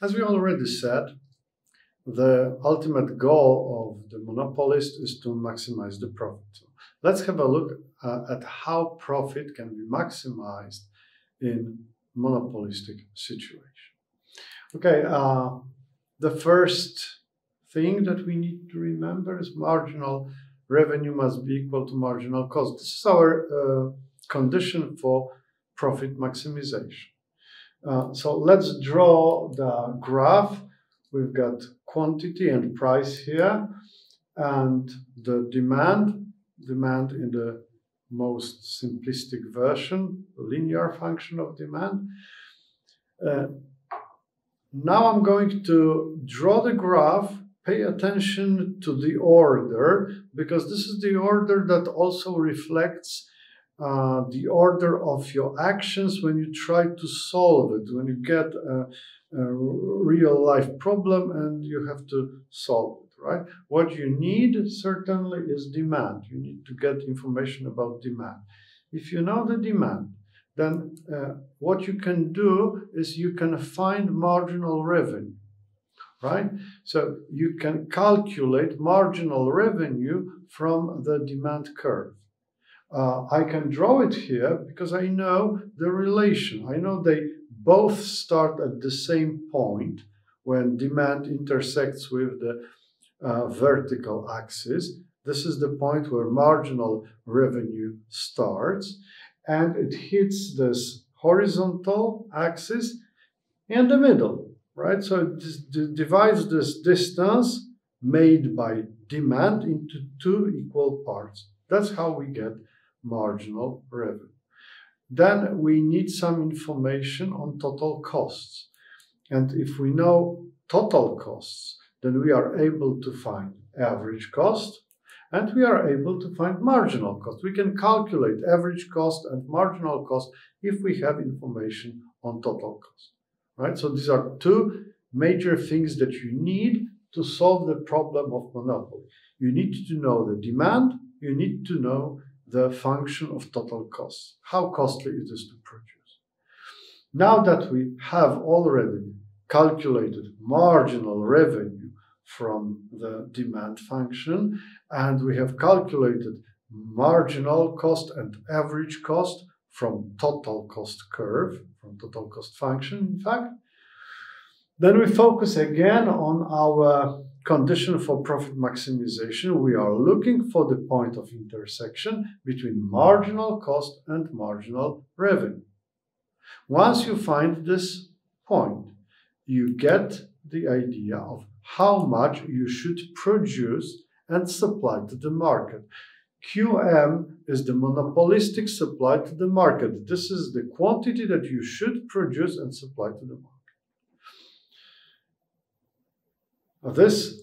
As we already said, the ultimate goal of the monopolist is to maximize the profit. Let's have a look uh, at how profit can be maximized in monopolistic situation. Okay, uh, the first thing that we need to remember is marginal revenue must be equal to marginal cost. This is our uh, condition for profit maximization. Uh, so let's draw the graph. We've got quantity and price here, and the demand, demand in the most simplistic version, linear function of demand. Uh, now I'm going to draw the graph, pay attention to the order, because this is the order that also reflects uh, the order of your actions when you try to solve it, when you get a, a real life problem and you have to solve it right? What you need certainly is demand. You need to get information about demand. If you know the demand, then uh, what you can do is you can find marginal revenue, right? So you can calculate marginal revenue from the demand curve. Uh, I can draw it here because I know the relation. I know they both start at the same point when demand intersects with the uh, vertical axis. This is the point where marginal revenue starts and it hits this horizontal axis in the middle, right? So it divides this distance made by demand into two equal parts. That's how we get marginal revenue. Then we need some information on total costs. And if we know total costs, then we are able to find average cost and we are able to find marginal cost. We can calculate average cost and marginal cost if we have information on total cost, right? So these are two major things that you need to solve the problem of monopoly. You need to know the demand, you need to know the function of total cost, how costly it is to produce. Now that we have already calculated marginal revenue from the demand function. And we have calculated marginal cost and average cost from total cost curve, from total cost function, in fact. Then we focus again on our condition for profit maximization. We are looking for the point of intersection between marginal cost and marginal revenue. Once you find this point, you get the idea of how much you should produce and supply to the market. QM is the monopolistic supply to the market. This is the quantity that you should produce and supply to the market. This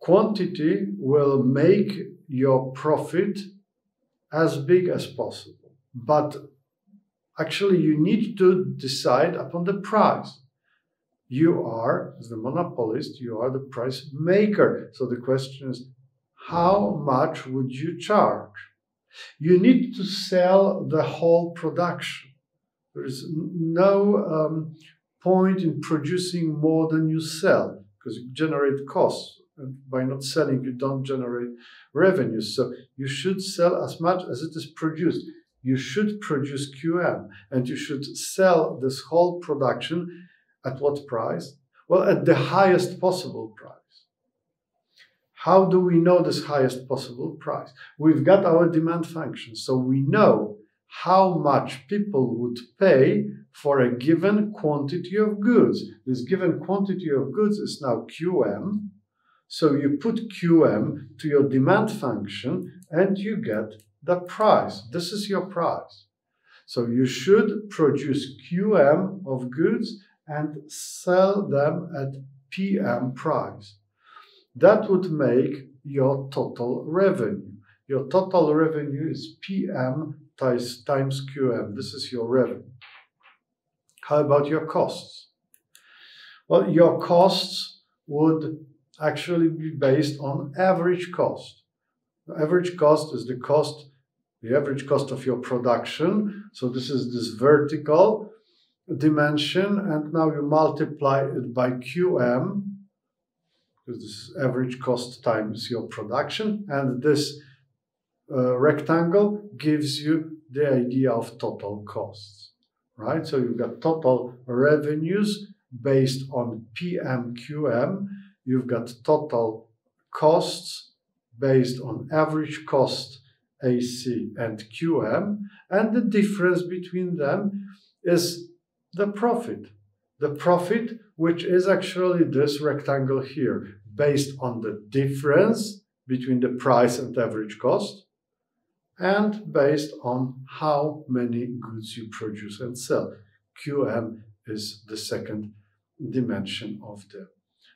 quantity will make your profit as big as possible. But actually, you need to decide upon the price you are, the monopolist, you are the price maker. So the question is, how much would you charge? You need to sell the whole production. There is no um, point in producing more than you sell because you generate costs. And by not selling, you don't generate revenues. So you should sell as much as it is produced. You should produce QM and you should sell this whole production at what price? Well, at the highest possible price. How do we know this highest possible price? We've got our demand function, so we know how much people would pay for a given quantity of goods. This given quantity of goods is now QM. So you put QM to your demand function and you get the price. This is your price. So you should produce QM of goods and sell them at PM price. That would make your total revenue. Your total revenue is PM times, times QM. This is your revenue. How about your costs? Well, your costs would actually be based on average cost. The average cost is the cost, the average cost of your production. So this is this vertical dimension and now you multiply it by QM because this is average cost times your production and this uh, rectangle gives you the idea of total costs, right? So you've got total revenues based on PMQM, you've got total costs based on average cost AC and QM, and the difference between them is the profit. The profit, which is actually this rectangle here, based on the difference between the price and average cost, and based on how many goods you produce and sell. QM is the second dimension of the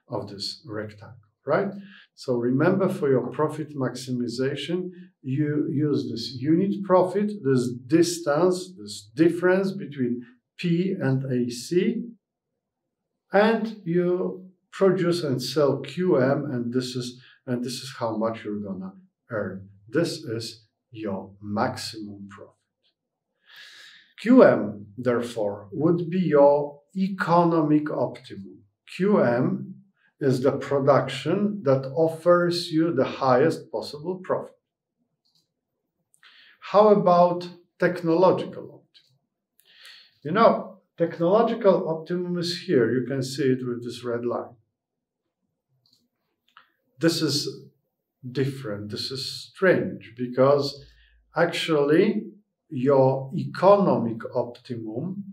of this rectangle, right? So remember for your profit maximization, you use this unit profit, this distance, this difference between P and AC, and you produce and sell QM, and this is and this is how much you're gonna earn. This is your maximum profit. QM, therefore, would be your economic optimum. QM is the production that offers you the highest possible profit. How about technological optimum? You know, technological optimum is here. You can see it with this red line. This is different. This is strange because actually your economic optimum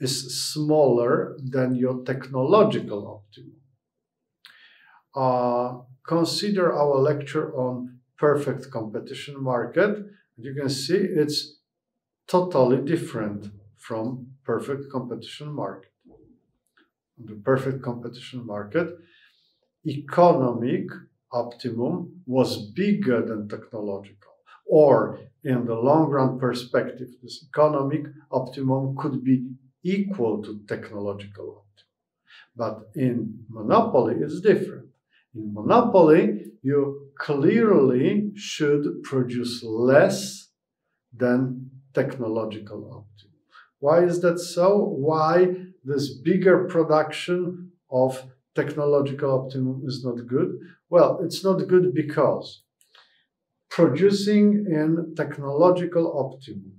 is smaller than your technological optimum. Uh, consider our lecture on perfect competition market. You can see it's totally different from perfect competition market. The perfect competition market, economic optimum was bigger than technological. Or in the long run perspective, this economic optimum could be equal to technological optimum. But in monopoly, it's different. In monopoly, you clearly should produce less than technological optimum. Why is that so? Why this bigger production of technological optimum is not good? Well, it's not good because producing in technological optimum,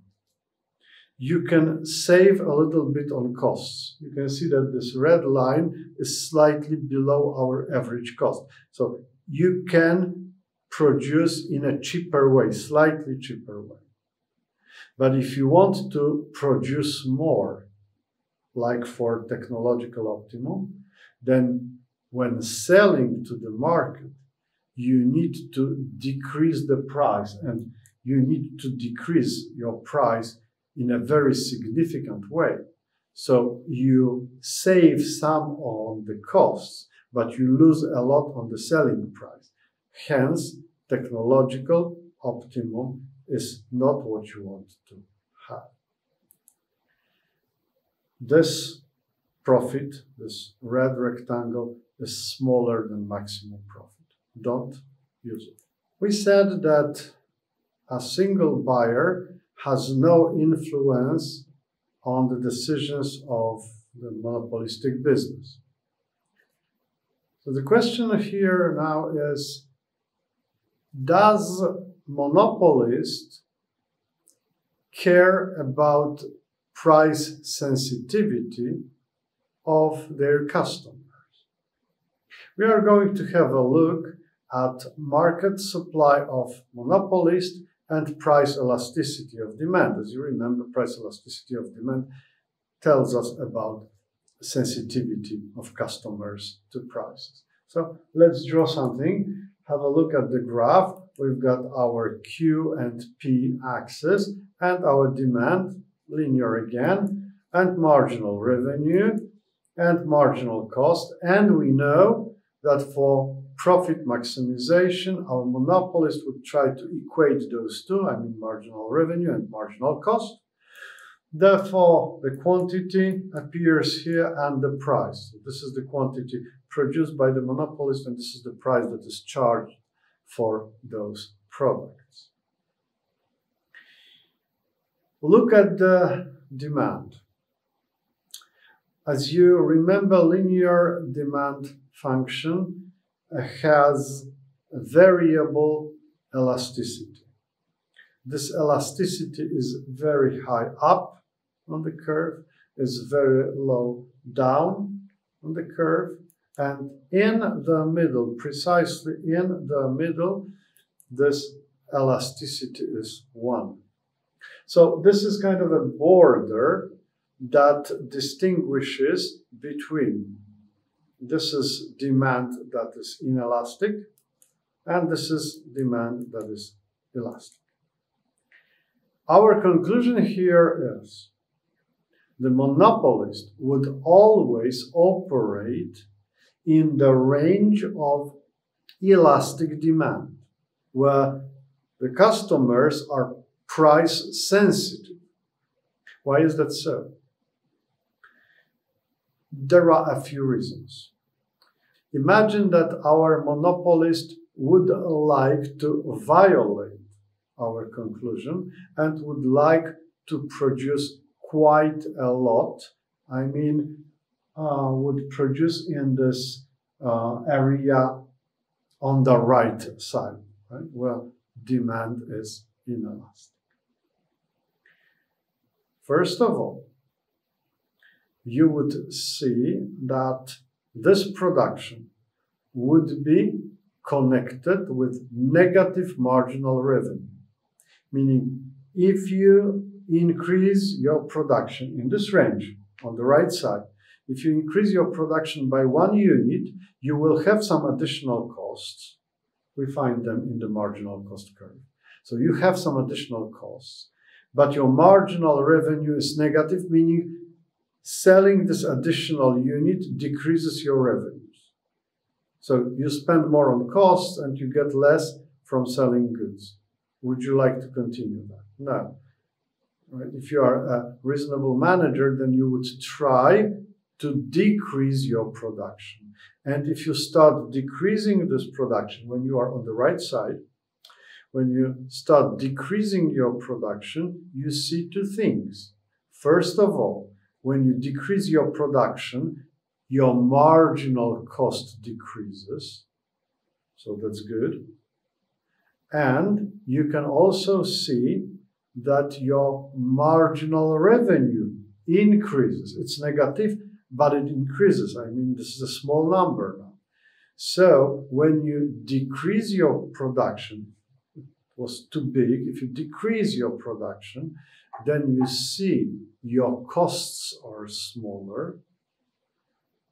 you can save a little bit on costs. You can see that this red line is slightly below our average cost. So you can produce in a cheaper way, slightly cheaper way. But if you want to produce more, like for technological optimum, then when selling to the market, you need to decrease the price and you need to decrease your price in a very significant way. So you save some on the costs, but you lose a lot on the selling price. Hence, technological optimum is not what you want to have. This profit, this red rectangle, is smaller than maximum profit. Don't use it. We said that a single buyer has no influence on the decisions of the monopolistic business. So the question here now is, does monopolist care about price sensitivity of their customers? We are going to have a look at market supply of monopolist and price elasticity of demand. As you remember, price elasticity of demand tells us about sensitivity of customers to prices. So let's draw something. Have a look at the graph. We've got our Q and P axis and our demand, linear again, and marginal revenue and marginal cost. And we know that for profit maximization, our monopolist would try to equate those two, I mean marginal revenue and marginal cost. Therefore, the quantity appears here and the price. This is the quantity produced by the monopolist and this is the price that is charged for those products. Look at the demand. As you remember, linear demand function has variable elasticity. This elasticity is very high up on the curve, is very low down on the curve, and in the middle, precisely in the middle, this elasticity is 1. So this is kind of a border that distinguishes between this is demand that is inelastic and this is demand that is elastic. Our conclusion here is the monopolist would always operate in the range of elastic demand, where the customers are price sensitive. Why is that so? There are a few reasons. Imagine that our monopolist would like to violate our conclusion and would like to produce quite a lot. I mean, uh, would produce in this uh, area on the right side, right, where demand is inelastic. First of all, you would see that this production would be connected with negative marginal revenue. Meaning, if you increase your production in this range on the right side, if you increase your production by one unit, you will have some additional costs. We find them in the marginal cost curve. So you have some additional costs, but your marginal revenue is negative, meaning selling this additional unit decreases your revenues. So you spend more on costs and you get less from selling goods. Would you like to continue that? No. Right? If you are a reasonable manager, then you would try to decrease your production. And if you start decreasing this production when you are on the right side, when you start decreasing your production, you see two things. First of all, when you decrease your production, your marginal cost decreases. So that's good. And you can also see that your marginal revenue increases. It's negative, but it increases. I mean, this is a small number now. So when you decrease your production, it was too big. If you decrease your production, then you see your costs are smaller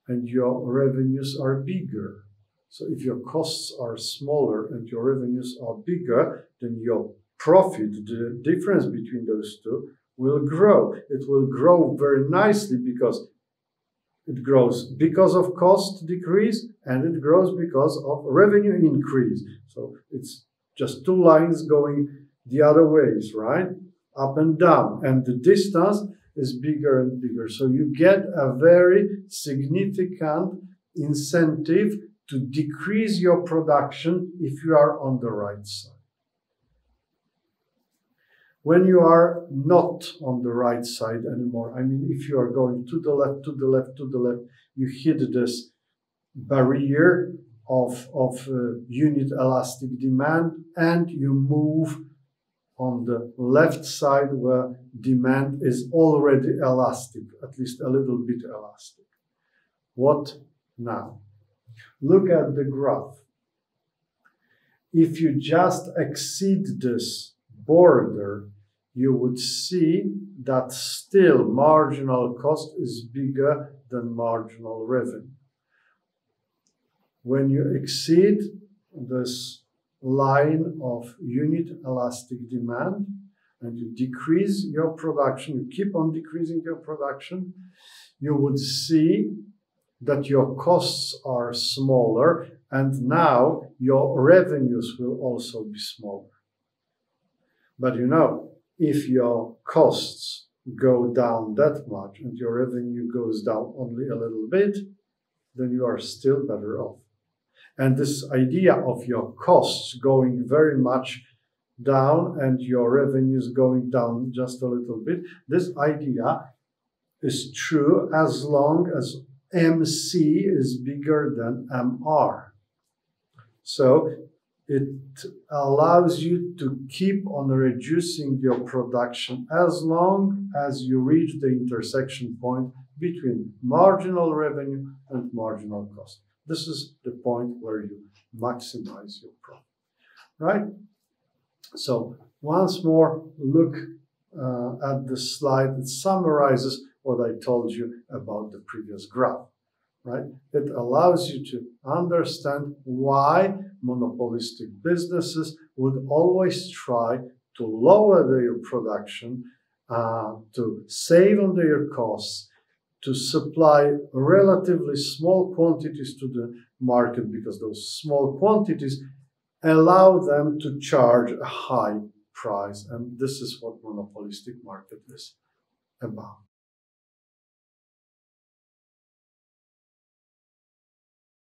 and your revenues are bigger. So if your costs are smaller and your revenues are bigger, then your profit, the difference between those two, will grow. It will grow very nicely because it grows because of cost decrease and it grows because of revenue increase. So it's just two lines going the other ways, right? Up and down. And the distance is bigger and bigger. So you get a very significant incentive to decrease your production if you are on the right side. When you are not on the right side anymore, I mean, if you are going to the left, to the left, to the left, you hit this barrier of, of uh, unit elastic demand and you move on the left side where demand is already elastic, at least a little bit elastic. What now? Look at the graph. If you just exceed this border, you would see that still marginal cost is bigger than marginal revenue. When you exceed this line of unit elastic demand and you decrease your production, you keep on decreasing your production, you would see that your costs are smaller and now your revenues will also be smaller. But you know, if your costs go down that much and your revenue goes down only a little bit, then you are still better off. And this idea of your costs going very much down and your revenues going down just a little bit, this idea is true as long as MC is bigger than MR. So it allows you to keep on reducing your production as long as you reach the intersection point between marginal revenue and marginal cost. This is the point where you maximize your profit, right? So once more, look uh, at the slide. that summarizes what I told you about the previous graph, right? It allows you to understand why monopolistic businesses would always try to lower their production, uh, to save on their costs, to supply relatively small quantities to the market because those small quantities allow them to charge a high price. And this is what monopolistic market is about.